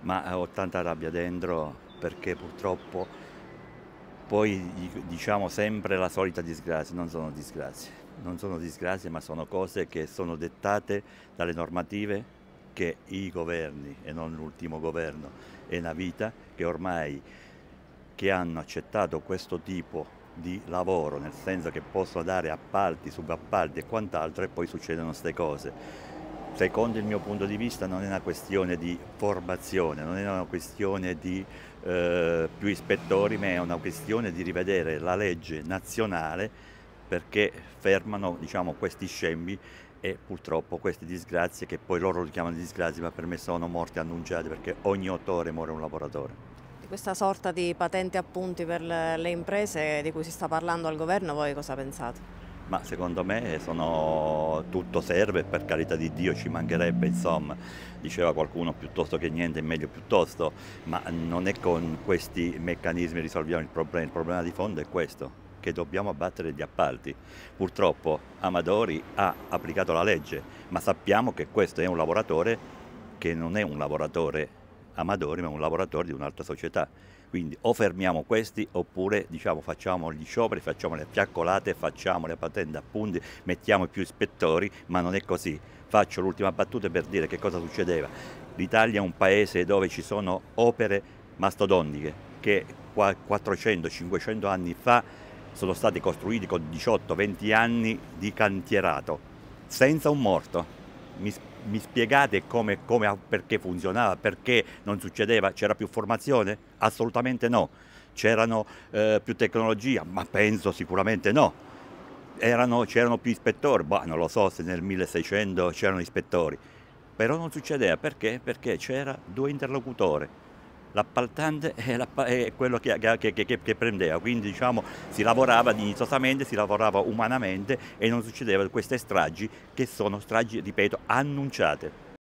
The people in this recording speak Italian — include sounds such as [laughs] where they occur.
ma ho tanta rabbia dentro perché purtroppo poi diciamo sempre la solita disgrazia, non sono disgrazie, non sono disgrazie ma sono cose che sono dettate dalle normative che i governi e non l'ultimo governo e una vita che ormai che hanno accettato questo tipo di lavoro, nel senso che possono dare appalti, subappalti e quant'altro e poi succedono queste cose secondo il mio punto di vista non è una questione di formazione, non è una questione di eh, più ispettori, ma è una questione di rivedere la legge nazionale perché fermano diciamo, questi scembi e purtroppo queste disgrazie che poi loro li chiamano disgrazie ma per me sono morti annunciate perché ogni otto ore muore un lavoratore. Questa sorta di patenti appunti per le imprese di cui si sta parlando al governo voi cosa pensate? Ma secondo me sono, tutto serve, per carità di Dio ci mancherebbe, insomma, diceva qualcuno piuttosto che niente è meglio piuttosto, ma non è con questi meccanismi risolviamo il problema, il problema di fondo è questo, che dobbiamo abbattere gli appalti. Purtroppo Amadori ha applicato la legge, ma sappiamo che questo è un lavoratore che non è un lavoratore Amadori, ma un lavoratore di un'altra società quindi o fermiamo questi oppure diciamo, facciamo gli scioperi, facciamo le fiaccolate, facciamo le patente a punti, mettiamo più ispettori, ma non è così. Faccio l'ultima battuta per dire che cosa succedeva. L'Italia è un paese dove ci sono opere mastodontiche che 400-500 anni fa sono stati costruiti con 18-20 anni di cantierato, senza un morto. Mi mi spiegate come, come, perché funzionava, perché non succedeva? C'era più formazione? Assolutamente no. C'erano eh, più tecnologia? Ma penso sicuramente no. Erano, c'erano più ispettori? Bah, non lo so se nel 1600 c'erano ispettori. Però non succedeva perché? Perché c'era due interlocutori l'appaltante [laughs] è, quello che, che, che, che, prendeva, quindi diciamo si lavorava dignitosamente, si lavorava umanamente e non succedeva queste stragi che sono stragi, ripeto, annunciate.